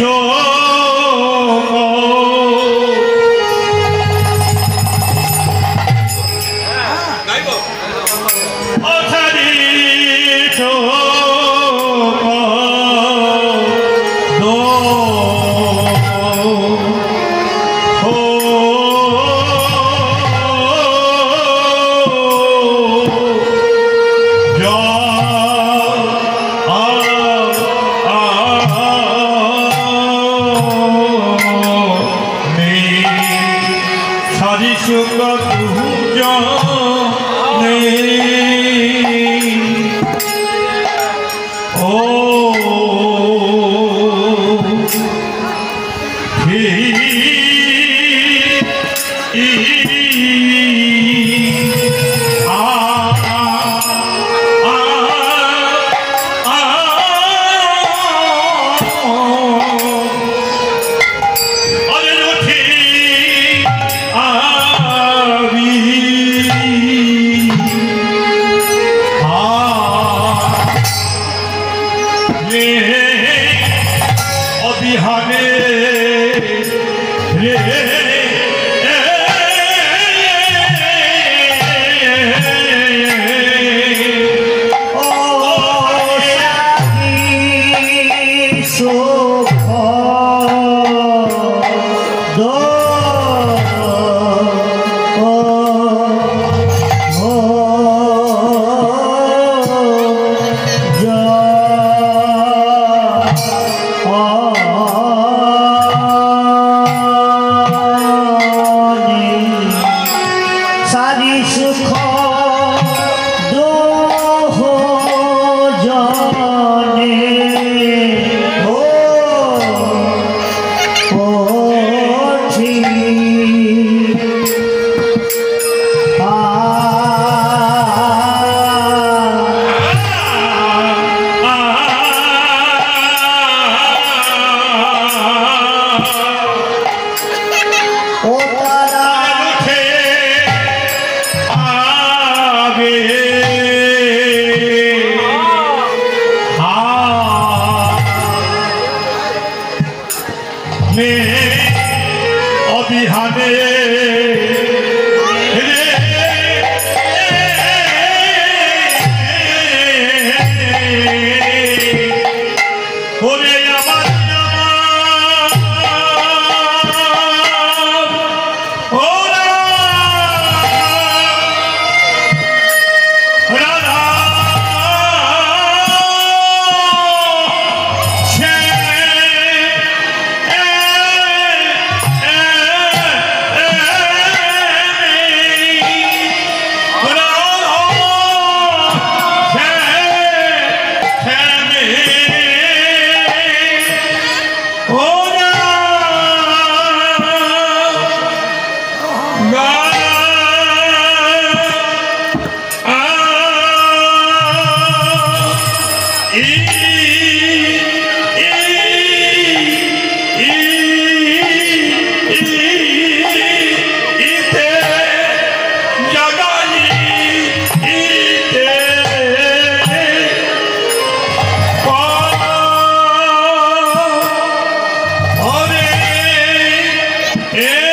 Mitchell. Yeah. অবিহানে Yeah.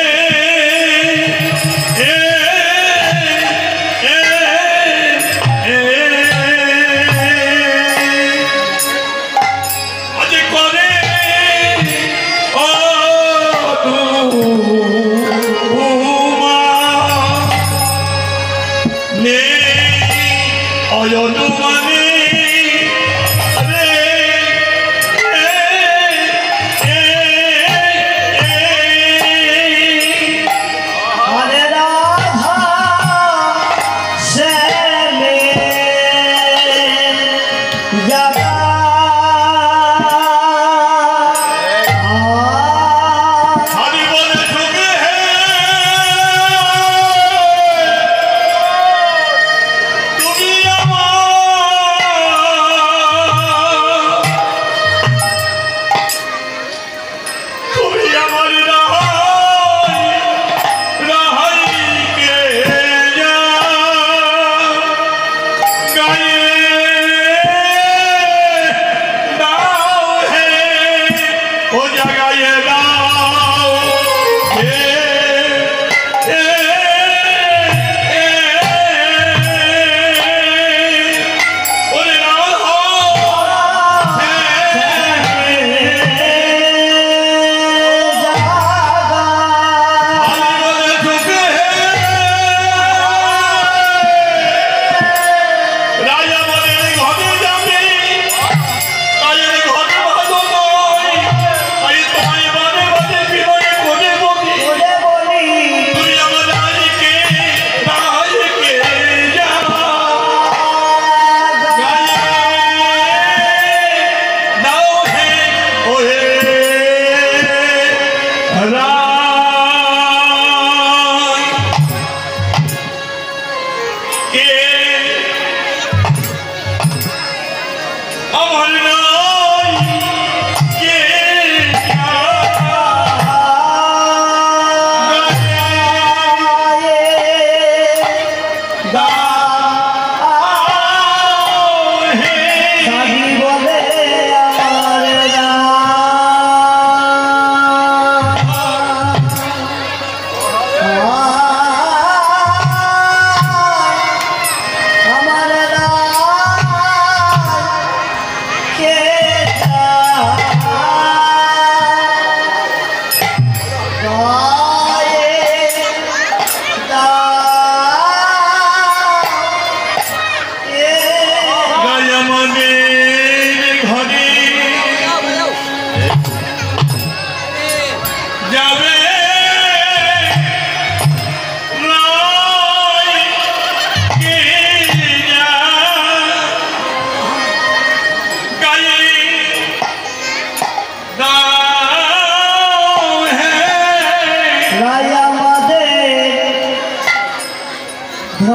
I'm.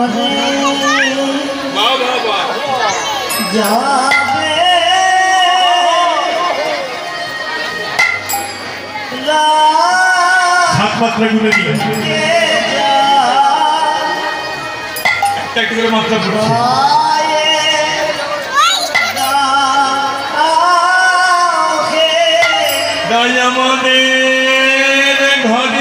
মরে যাবে সাত মাত্রা গুলো দিয়ে একটা একটা করে মাত্রা দয়ামদের ঘরে